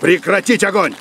Прекратить огонь!